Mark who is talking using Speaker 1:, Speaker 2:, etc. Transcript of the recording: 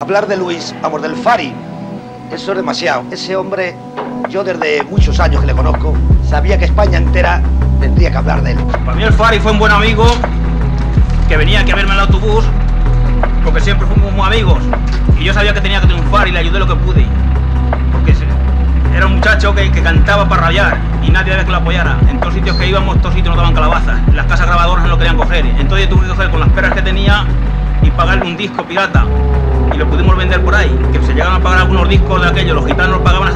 Speaker 1: Hablar de Luis, vamos, del Fari, eso es demasiado. Ese hombre, yo desde muchos años que le conozco, sabía que España entera tendría que hablar de él.
Speaker 2: Para mí el Fari fue un buen amigo que venía aquí a verme en el autobús porque siempre fuimos muy amigos y yo sabía que tenía que triunfar y le ayudé lo que pude. Porque era un muchacho que, cantaba para rabiar y nadie había que lo apoyara. En todos sitios que íbamos, todos sitios nos daban calabazas. Las casas grabadoras no lo querían coger. Entonces yo tuve que coger con las perras que tenía y pagarle un disco pirata por ahí, que se llegaron a pagar algunos discos de aquellos, los gitanos pagaban hasta 3.000 pesetas.